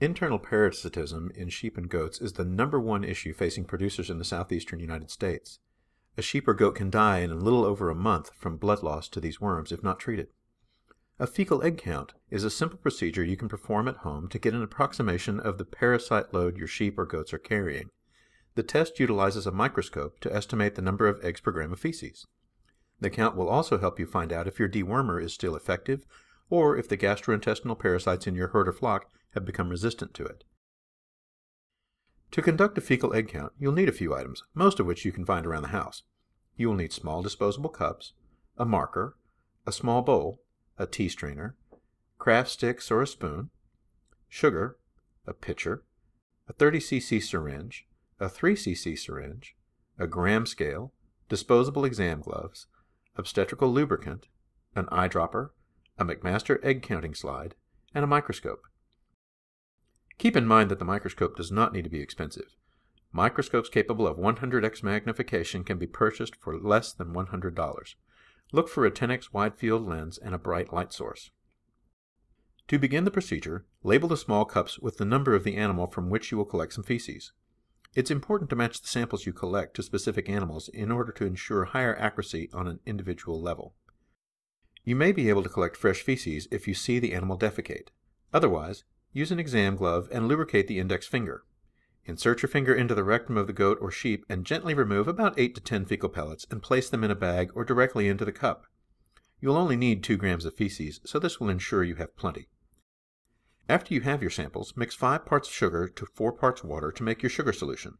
Internal parasitism in sheep and goats is the number one issue facing producers in the southeastern United States. A sheep or goat can die in a little over a month from blood loss to these worms if not treated. A fecal egg count is a simple procedure you can perform at home to get an approximation of the parasite load your sheep or goats are carrying. The test utilizes a microscope to estimate the number of eggs per gram of feces. The count will also help you find out if your dewormer is still effective or if the gastrointestinal parasites in your herd or flock have become resistant to it. To conduct a fecal egg count, you'll need a few items, most of which you can find around the house. You will need small disposable cups, a marker, a small bowl, a tea strainer, craft sticks or a spoon, sugar, a pitcher, a 30 cc syringe, a 3 cc syringe, a gram scale, disposable exam gloves, obstetrical lubricant, an eyedropper, a McMaster egg counting slide, and a microscope. Keep in mind that the microscope does not need to be expensive. Microscopes capable of 100x magnification can be purchased for less than $100. Look for a 10x wide field lens and a bright light source. To begin the procedure, label the small cups with the number of the animal from which you will collect some feces. It's important to match the samples you collect to specific animals in order to ensure higher accuracy on an individual level. You may be able to collect fresh feces if you see the animal defecate. Otherwise, use an exam glove and lubricate the index finger. Insert your finger into the rectum of the goat or sheep and gently remove about 8 to 10 fecal pellets and place them in a bag or directly into the cup. You'll only need 2 grams of feces, so this will ensure you have plenty. After you have your samples, mix 5 parts sugar to 4 parts water to make your sugar solution.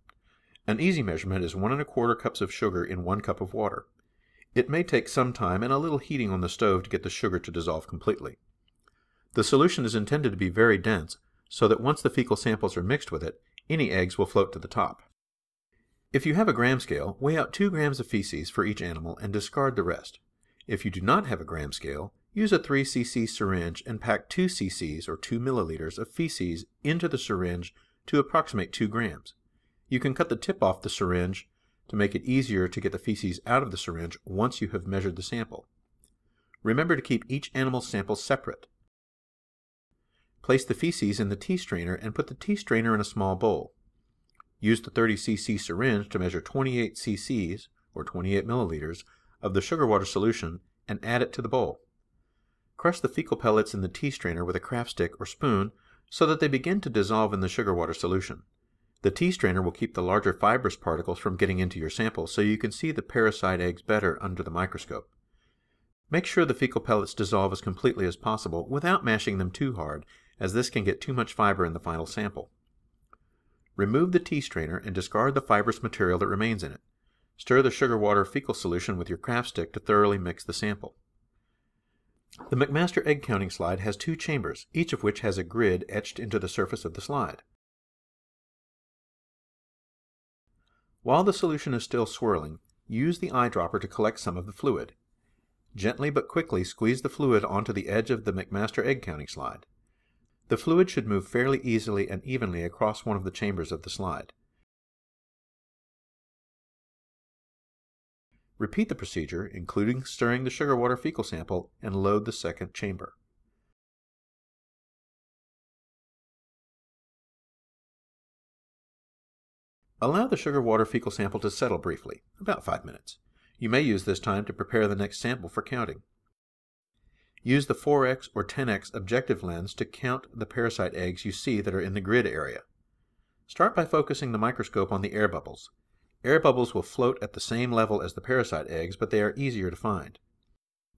An easy measurement is 1 and a quarter cups of sugar in 1 cup of water. It may take some time and a little heating on the stove to get the sugar to dissolve completely. The solution is intended to be very dense, so that once the fecal samples are mixed with it, any eggs will float to the top. If you have a gram scale, weigh out 2 grams of feces for each animal and discard the rest. If you do not have a gram scale, use a 3 cc syringe and pack 2 cc's or 2 milliliters of feces into the syringe to approximate 2 grams. You can cut the tip off the syringe to make it easier to get the feces out of the syringe once you have measured the sample. Remember to keep each animal sample separate. Place the feces in the tea strainer and put the tea strainer in a small bowl. Use the 30 cc syringe to measure 28 cc's, or 28 milliliters, of the sugar water solution and add it to the bowl. Crush the fecal pellets in the tea strainer with a craft stick or spoon so that they begin to dissolve in the sugar water solution. The tea strainer will keep the larger fibrous particles from getting into your sample so you can see the parasite eggs better under the microscope. Make sure the fecal pellets dissolve as completely as possible without mashing them too hard, as this can get too much fiber in the final sample. Remove the tea strainer and discard the fibrous material that remains in it. Stir the sugar water fecal solution with your craft stick to thoroughly mix the sample. The McMaster egg counting slide has two chambers, each of which has a grid etched into the surface of the slide. While the solution is still swirling, use the eyedropper to collect some of the fluid. Gently but quickly squeeze the fluid onto the edge of the McMaster egg counting slide. The fluid should move fairly easily and evenly across one of the chambers of the slide. Repeat the procedure, including stirring the sugar water fecal sample, and load the second chamber. Allow the sugar water fecal sample to settle briefly, about 5 minutes. You may use this time to prepare the next sample for counting. Use the 4x or 10x objective lens to count the parasite eggs you see that are in the grid area. Start by focusing the microscope on the air bubbles. Air bubbles will float at the same level as the parasite eggs, but they are easier to find.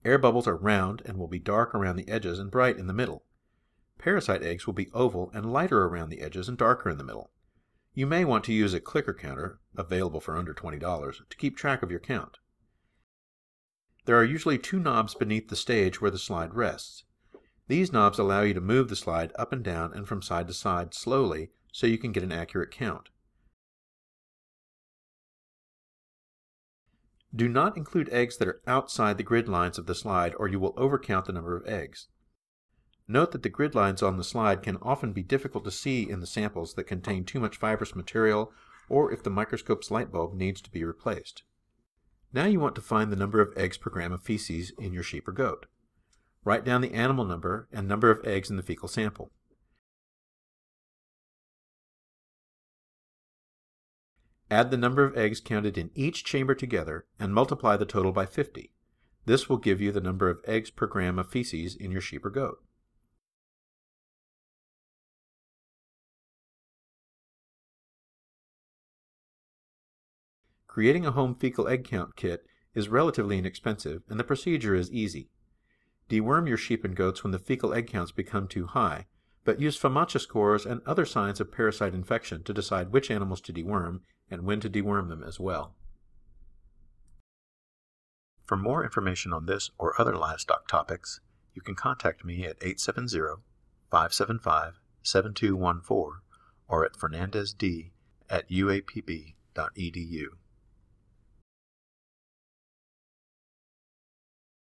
Air bubbles are round and will be dark around the edges and bright in the middle. Parasite eggs will be oval and lighter around the edges and darker in the middle. You may want to use a clicker counter, available for under $20, to keep track of your count. There are usually two knobs beneath the stage where the slide rests. These knobs allow you to move the slide up and down and from side to side slowly so you can get an accurate count. Do not include eggs that are outside the grid lines of the slide or you will overcount the number of eggs. Note that the grid lines on the slide can often be difficult to see in the samples that contain too much fibrous material or if the microscope's light bulb needs to be replaced. Now you want to find the number of eggs per gram of feces in your sheep or goat. Write down the animal number and number of eggs in the fecal sample. Add the number of eggs counted in each chamber together and multiply the total by 50. This will give you the number of eggs per gram of feces in your sheep or goat. Creating a home fecal egg count kit is relatively inexpensive and the procedure is easy. Deworm your sheep and goats when the fecal egg counts become too high, but use FAMACHA scores and other signs of parasite infection to decide which animals to deworm and when to deworm them as well. For more information on this or other livestock topics, you can contact me at 870-575-7214 or at fernandezd at uapb.edu.